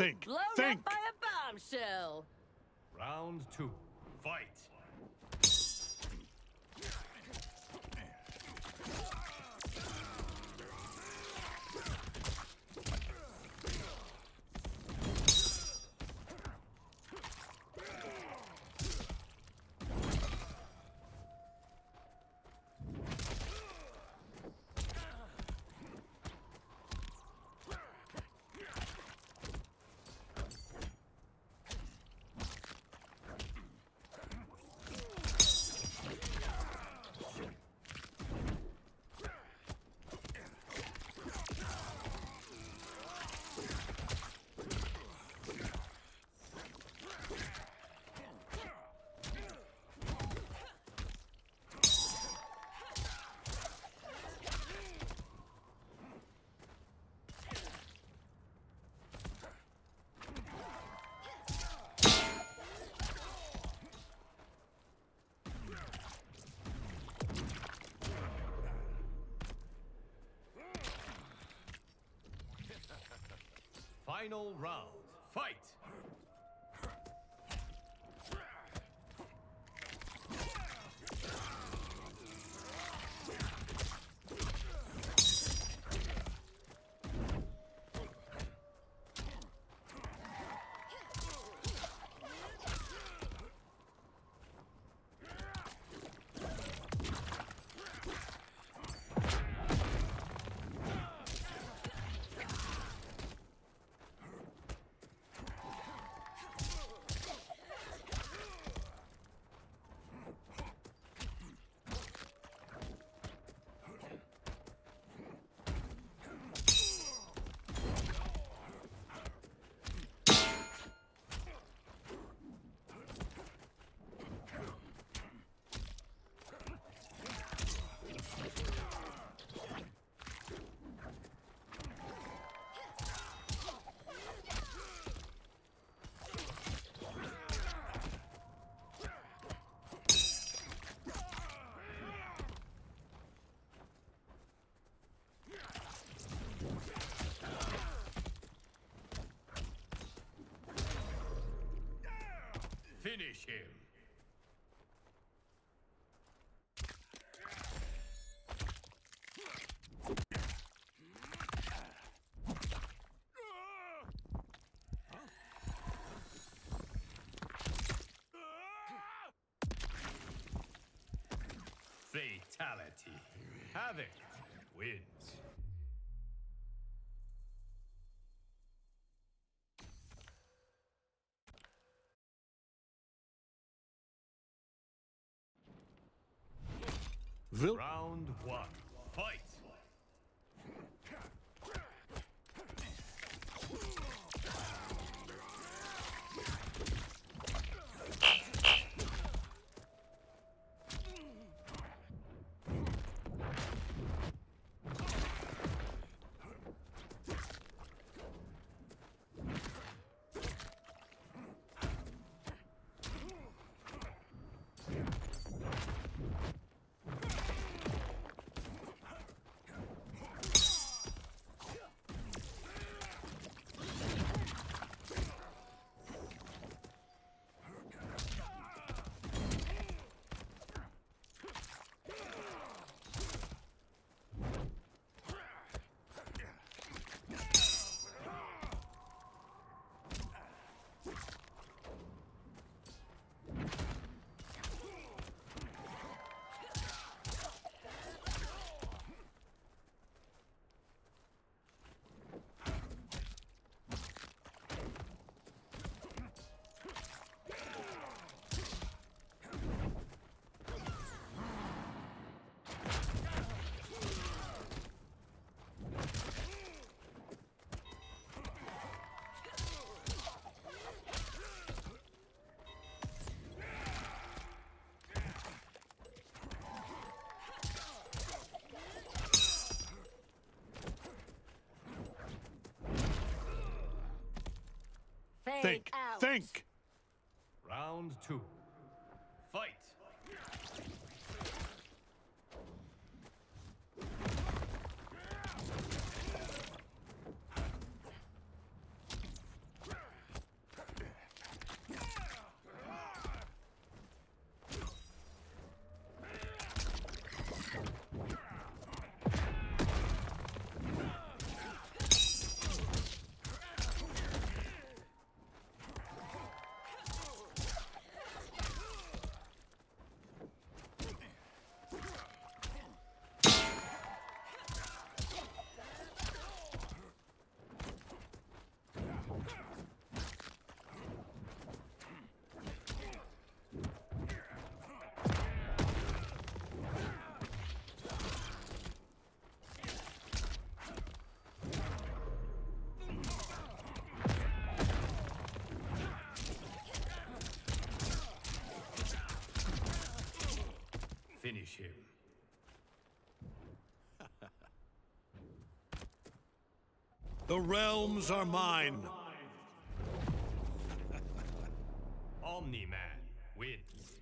Think. Blown Think. up by a bombshell. Round two. Fight. Final round. Fight. Finish him. Fatality. Havik wins. Round one. Fight. Fade Think. out. Think. Round two. Fight. Finish him. The realms are mine. Omni-Man wins.